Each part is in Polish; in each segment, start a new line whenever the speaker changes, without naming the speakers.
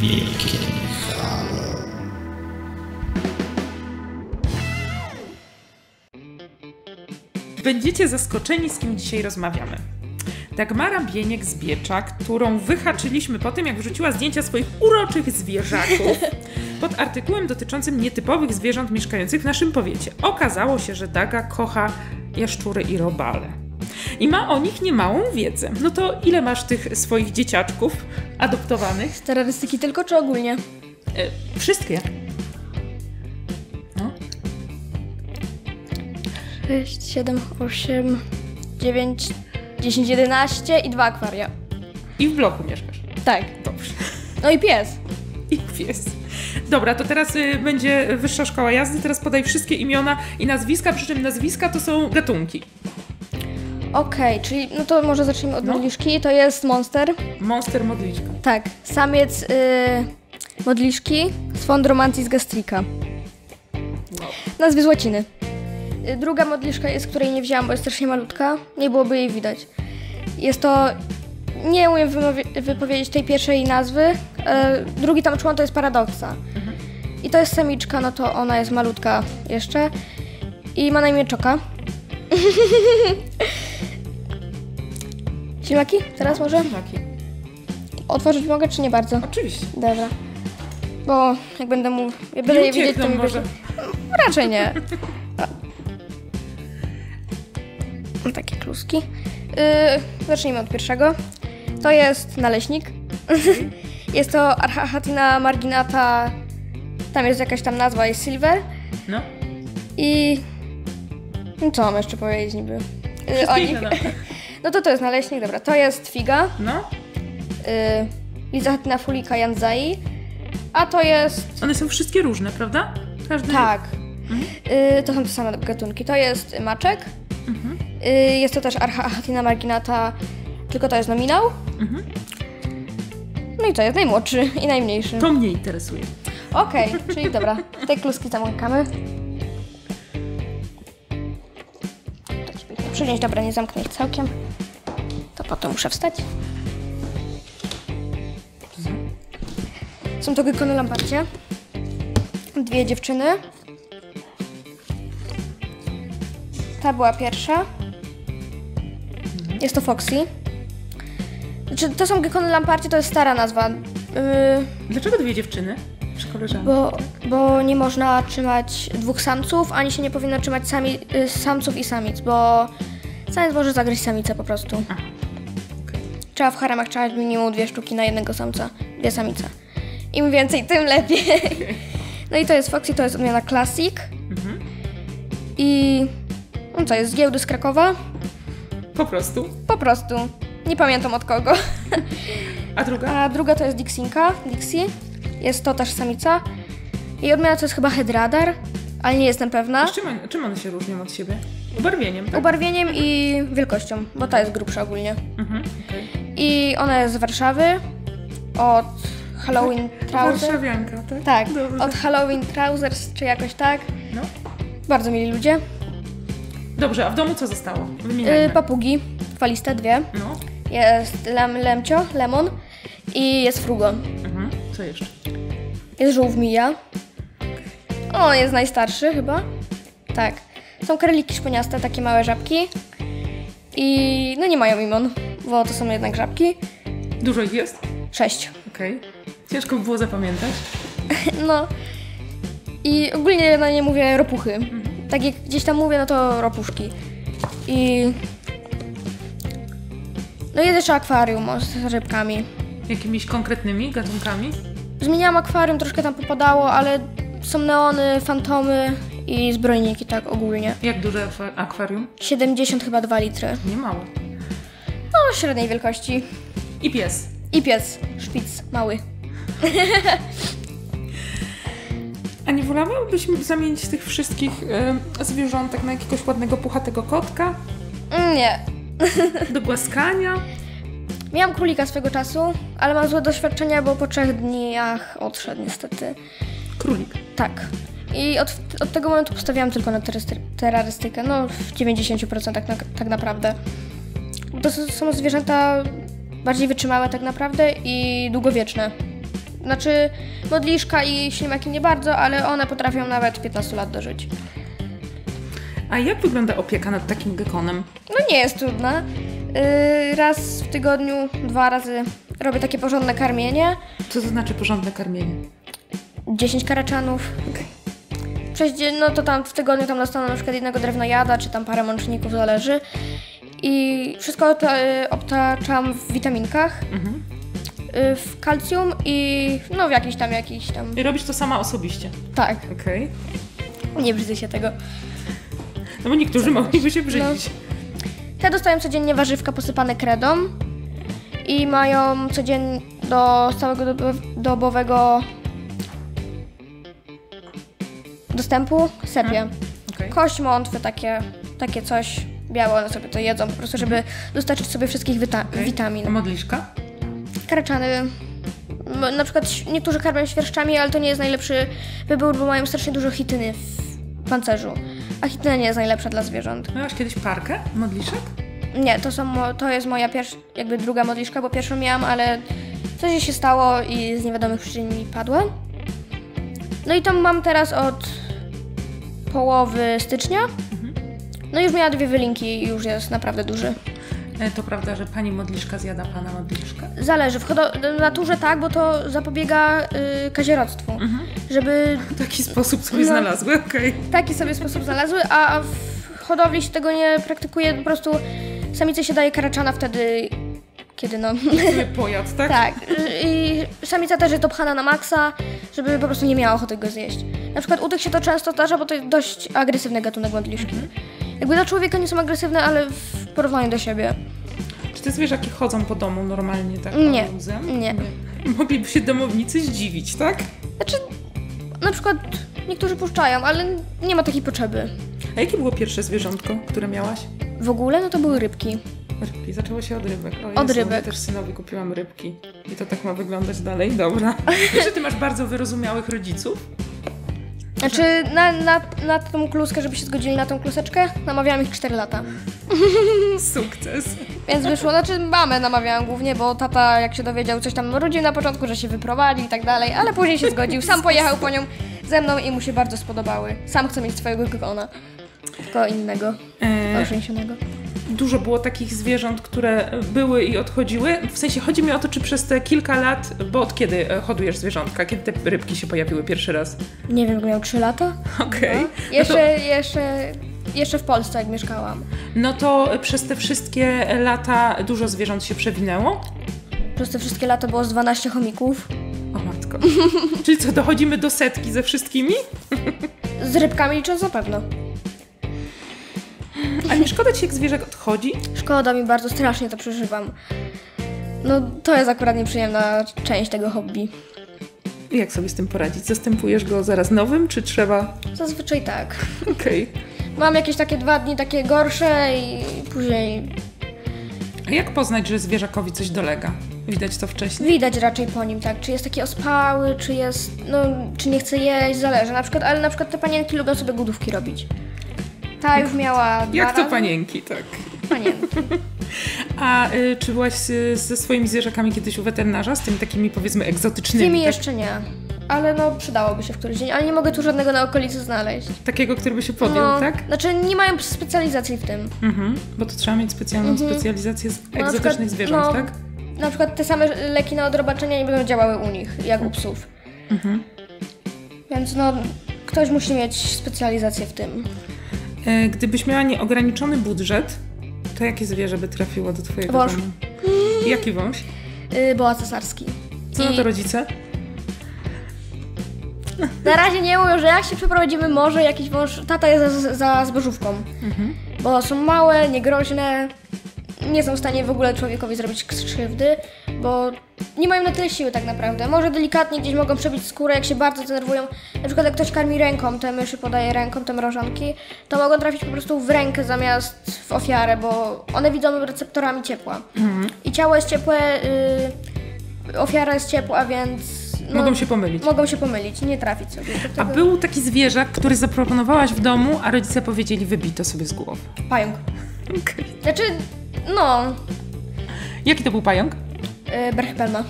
Wielkie Halo.
Będziecie zaskoczeni, z kim dzisiaj rozmawiamy. Dagmara Bieniek z Biecza, którą wyhaczyliśmy po tym, jak wrzuciła zdjęcia swoich uroczych zwierzaków pod artykułem dotyczącym nietypowych zwierząt mieszkających w naszym powiecie. Okazało się, że Daga kocha jaszczury i robale. I ma o nich niemałą wiedzę. No to ile masz tych swoich dzieciaczków adoptowanych?
Terrorystyki tylko czy ogólnie?
E, wszystkie. No.
6, 7, 8, 9, 10, 11 i dwa akwaria.
I w bloku mieszkasz.
Tak.
Dobrze.
No i pies.
I pies. Dobra, to teraz y, będzie wyższa szkoła jazdy. Teraz podaj wszystkie imiona i nazwiska, przy czym nazwiska to są gatunki.
Okej, czyli no to może zacznijmy od
No.
modliszki. To jest monster.
Monster modliczka.
Tak. Samiec y, modliszki Spondromantis gastrica. Nazwy z łaciny. Y, Druga modliszka jest, której nie wzięłam, bo jest strasznie malutka. Nie byłoby jej widać. Jest to... Nie umiem wypowiedzieć tej pierwszej nazwy. E, drugi tam człon to jest paradoksa. I to jest samiczka, no to ona jest malutka jeszcze. I ma na imię Czoka. Ślimaki? Teraz może?
Ślimaki.
Otworzyć mogę, czy nie bardzo?
Oczywiście.
Dobra. Bo jak będę mu... Jak będę je widzieć, to mi
może.
może. Raczej nie. Mam takie kluski. Yy, zacznijmy od pierwszego. To jest naleśnik. jest to Archahatina marginata. Tam jest jakaś tam nazwa, jest silver.
No.
I... no Co mam jeszcze powiedzieć niby? Yy, o nich. No to to jest naleśnik, dobra. To jest figa.
No.
Yy, Lizahatina fulika janzai. A to jest
One są wszystkie różne, prawda? Każdy.
Tak. Y, to są te same gatunki. To jest maczek.
Mhm.
Y, jest to też Archahatina marginata, tylko to jest nominał.
Mhm.
No i to jest najmłodszy i najmniejszy.
To mnie interesuje.
Okej, czyli dobra. Te kluski zamykamy. Przynieść. Dobra, nie zamknę ich całkiem. To potem muszę wstać. Są to gekony lamparcie. Dwie dziewczyny. Ta była pierwsza. Jest to Foxy. Znaczy, to są gekony lamparcie, to jest stara nazwa. Yy,
Dlaczego dwie dziewczyny? Koleżanki.
bo, bo nie można trzymać dwóch samców, ani się nie powinno trzymać sami, y, samców i samic, bo samiec może zagryźć samicę po prostu.
Aha. Okej.
Trzeba w haremach trzymać minimum dwie sztuki na jednego samca, dwie samice. Im więcej, tym lepiej. No i to jest Foxy, to jest odmiana Classic.
Mhm.
I no co, jest z giełdy z Krakowa?
Po prostu.
Po prostu. Nie pamiętam od kogo.
A druga?
A druga to jest Dixinka, Dixie. Jest to też samica. Jej odmiana to jest chyba Hedradar, ale nie jestem pewna.
A z czym, czym one się różnią od siebie? Ubarwieniem, tak?
Ubarwieniem i wielkością, bo ta jest grubsza ogólnie.
Mhm. okej.
I ona jest z Warszawy. Od Halloween Trousers.
Warszawianka, tak?
Tak,
Dobrze.
od Halloween Trousers, czy jakoś tak.
No.
Bardzo mili ludzie.
Dobrze, a w domu co zostało? Wymieniajmy.
Y, papugi, faliste dwie.
no.
Jest lem, lemcio, lemon i jest frugo.
Mhm. Co jeszcze?
Jest żółw mija. On jest najstarszy chyba. Tak. Są karliki szponiaste, takie małe żabki. I no nie mają imion, bo to są jednak żabki.
Dużo ich jest?
Sześć.
Okej. Ciężko by było zapamiętać.
No. I ogólnie na nie mówię ropuchy. Tak jak gdzieś tam mówię, no to ropuszki. I... No jest jeszcze akwarium z rybkami.
Jakimiś konkretnymi gatunkami?
Zmieniałam akwarium, troszkę tam popadało, ale są neony, fantomy i zbrojniki tak ogólnie.
Jak duże akwa- akwarium?
70 chyba 2 litry.
Nie mało.
No, średniej wielkości.
I pies.
I pies, szpic, mały.
A nie wolałabyśmy zamienić tych wszystkich e, zwierzątek na jakiegoś ładnego, puchatego kotka?
Mm, Nie.
Do głaskania?
Miałam królika swego czasu, ale mam złe doświadczenia, bo po trzech dniach odszedł niestety.
Królik.
Tak. I od, od tego momentu postawiłam tylko na terrorystykę. No, w 90% na, tak naprawdę. To są zwierzęta bardziej wytrzymałe tak naprawdę i długowieczne. Znaczy, modliszka i ślimaki nie bardzo, ale one potrafią nawet 15 lat dożyć.
A jak wygląda opieka nad takim gekonem?
No nie jest trudna. Yy, raz w tygodniu, dwa razy robię takie porządne karmienie.
Co to znaczy porządne karmienie?
10 karaczanów. Dzień, no to tam w tygodniu tam dostaną na przykład jednego drewnojada, czy tam parę mączników, zależy. I wszystko to, y, obtaczam w witaminkach,
Mhm.
y, w kalcium i no w jakiś tam, jakiś tam...
I robisz to sama osobiście?
Tak,
Okej.
nie brzydzę się tego.
No bo niektórzy mogliby się brzydzić.
Te dostają codziennie warzywka posypane kredą i mają codziennie do dobo- dobowego dostępu sepie.
Okej.
Kość mątwy, takie, takie coś białe, one sobie to jedzą po prostu, żeby dostarczyć sobie wszystkich wita-
Okej.
witamin.
A modliszka?
Karczany, na przykład niektórzy karmią świerszczami, ale to nie jest najlepszy wybór, bo mają strasznie dużo chityny w pancerzu. A chityna nie jest najlepsza dla zwierząt.
Miałaś kiedyś parkę modliszek?
Nie, to, są, to jest moja pierwsza, jakby druga modliszka, bo pierwszą miałam, ale coś się stało i z niewiadomych przyczyn mi padła. No i tą mam teraz od połowy stycznia. No już miała dwie wylinki i już jest naprawdę duży.
E, To prawda, że pani modliszka zjada pana modliszkę?
Zależy, w, hodo- naturze tak, bo to zapobiega y, kazirodztwu. Żeby
W taki sposób sobie
No.
znalazły, okej.
taki sobie sposób znalazły, a w hodowli się tego nie praktykuje, po prostu samicy się daje karaczana wtedy, kiedy no...
Pojad, tak?
Tak, i samica też jest dopchana na maksa, żeby po prostu nie miała ochoty go zjeść. Na przykład u tych się to często zdarza, bo to jest dość agresywny gatunek modliszki. Jakby dla człowieka nie są agresywne, ale w porównaniu do siebie.
Czy te zwierzaki chodzą po domu normalnie, tak?
Nie. Nie.
Mogliby się domownicy zdziwić, tak?
Znaczy, na przykład niektórzy puszczają, ale nie ma takiej potrzeby.
A jakie było pierwsze zwierzątko, które miałaś?
W ogóle, no to były rybki.
Rybki. Zaczęło się od rybek. O
Od
Jezu,
rybek.
Ja też synowi kupiłam rybki. I to tak ma wyglądać dalej? Dobra. Wiesz, że ty masz bardzo wyrozumiałych rodziców?
Znaczy, na, na, na tą kluskę, żeby się zgodzili na tą kluseczkę, namawiałam ich 4 lata.
Sukces.
Więc wyszło, znaczy mamę namawiałam głównie, bo tata jak się dowiedział coś tam rodził na początku, że się wyprowadzi i tak dalej, ale później się zgodził, sam pojechał po nią ze mną i mu się bardzo spodobały. Sam chce mieć swojego gigona. Tylko innego,
E,
ożeńsionego.
Dużo było takich zwierząt, które były i odchodziły. W sensie chodzi mi o to, czy przez te kilka lat, bo od kiedy e, hodujesz zwierzątka? Kiedy te rybki się pojawiły pierwszy raz?
Nie wiem, miał 3 lata?
Okej. No, to,
Jeszcze, jeszcze, jeszcze w Polsce jak mieszkałam.
no to przez te wszystkie lata dużo zwierząt się przewinęło?
Przez te wszystkie lata było z 12 chomików.
O matko. Czyli co, dochodzimy do setki ze wszystkimi?
Z rybkami licząc na pewno.
A nie szkoda ci, jak zwierzak odchodzi?
Szkoda mi bardzo, strasznie to przeżywam. No, to jest akurat nieprzyjemna część tego hobby.
I Jak sobie z tym poradzić? Zastępujesz go zaraz nowym, czy trzeba...
Zazwyczaj tak.
Okej.
Mam jakieś takie dwa dni takie gorsze i później
A jak poznać, że zwierzakowi coś dolega? Widać to wcześniej?
widać raczej po nim, tak, czy jest taki ospały, czy jest, no, czy nie chce jeść, zależy. Na przykład, ale na przykład te panienki lubią sobie głodówki robić. Ta już miała dwa
Jak to
razy.
panienki, tak.
Panienki.
A y, czy byłaś z, ze swoimi zwierzakami kiedyś u weterynarza? Z tymi takimi powiedzmy
Z
egzotycznymi?
nimi
tak?
jeszcze nie. Ale no, przydałoby się w któryś dzień, ale nie mogę tu żadnego na okolicy znaleźć.
Takiego, który by się podjął,
no,
tak?
Znaczy, nie mają specjalizacji w tym.
Mhm. Bo to trzeba mieć specjalną specjalizację z
Mhm. na
egzotycznych
przykład,
zwierząt,
no,
tak?
Na przykład te same leki na odrobaczenia nie będą działały u nich, jak u psów.
Mhm.
Więc no, ktoś musi mieć specjalizację w tym.
E, Gdybyś miała nieograniczony budżet, to jakie zwierzę by trafiło do twojego
Wąż.
domu? Jaki wąż?
Yy, boa cesarski.
Co na
I-
to rodzice?
Na razie nie mówią, że jak się przeprowadzimy, może jakiś wąż. Tata jest za, za zbożówką.
Mhm.
Bo są małe, niegroźne, nie są w stanie w ogóle człowiekowi zrobić krzywdy, bo nie mają na tyle siły tak naprawdę. Może delikatnie gdzieś mogą przebić skórę, jak się bardzo denerwują. Na przykład jak ktoś karmi ręką, te myszy podaje ręką, te mrożonki, to mogą trafić po prostu w rękę zamiast w ofiarę, bo one widzą receptorami ciepła. I ciało jest ciepłe, y, ofiara jest ciepła, więc... no,
Mogą się pomylić.
Mogą się pomylić, nie trafić sobie.
A
Dlatego-
był taki zwierzak, który zaproponowałaś w domu, a rodzice powiedzieli wybij to sobie z głowy.
Pająk.
Okej.
Znaczy, no,
Jaki to był pająk?
Yy, Berchpelma.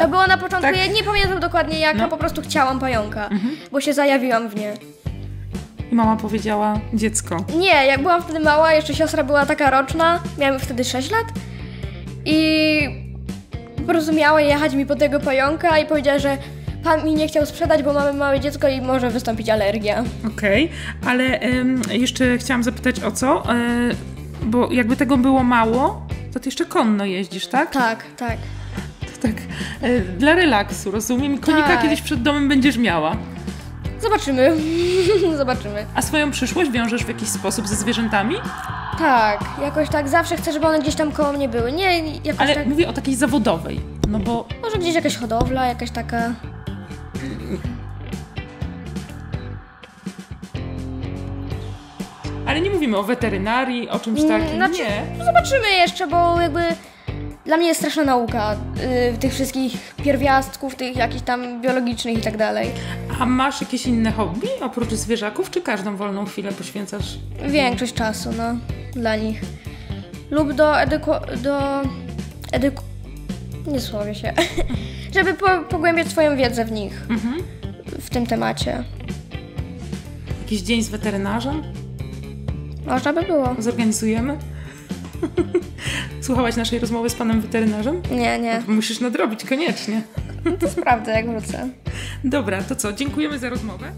To było na początku,
tak.
ja nie pamiętam dokładnie jak,
No.
po prostu chciałam pająka, bo się zajawiłam w nie.
I mama powiedziała, dziecko.
Nie, jak byłam wtedy mała, jeszcze siostra była taka roczna, miałem wtedy 6 lat i po prostu miała jechać mi po tego pająka i powiedziała, że pan mi nie chciał sprzedać, bo mamy małe dziecko i może wystąpić alergia.
Okej, ale em, jeszcze chciałam zapytać o co, e, bo jakby tego było mało, to ty jeszcze konno jeździsz, tak?
Tak, tak.
To tak e, dla relaksu, rozumiem. I konika
Tak.
kiedyś przed domem będziesz miała.
Zobaczymy. Zobaczymy.
A swoją przyszłość wiążesz w jakiś sposób ze zwierzętami?
Tak, jakoś tak zawsze chcę, żeby one gdzieś tam koło mnie były. Nie, jakoś
Ale
tak.
mówię o takiej zawodowej. No bo
Może gdzieś jakaś hodowla, jakaś taka.
Ale nie mówimy o weterynarii, o czymś takim.
znaczy-
Nie.
Zobaczymy jeszcze, bo jakby dla mnie jest straszna nauka y, tych wszystkich pierwiastków, tych jakichś tam biologicznych i tak dalej.
A masz jakieś inne hobby oprócz zwierzaków, czy każdą wolną chwilę poświęcasz?
Większość czasu, no, dla nich. Lub do edyku... do... edyku... nie słowię się. Żeby po, pogłębiać swoją wiedzę w nich,
Mhm.
w tym temacie.
Jakiś dzień z weterynarzem?
Można by było.
Zorganizujemy? Słuchałaś naszej rozmowy z panem weterynarzem?
Nie, nie.
Musisz nadrobić koniecznie.
To sprawdzę, jak wrócę.
Dobra, to co? Dziękujemy za rozmowę.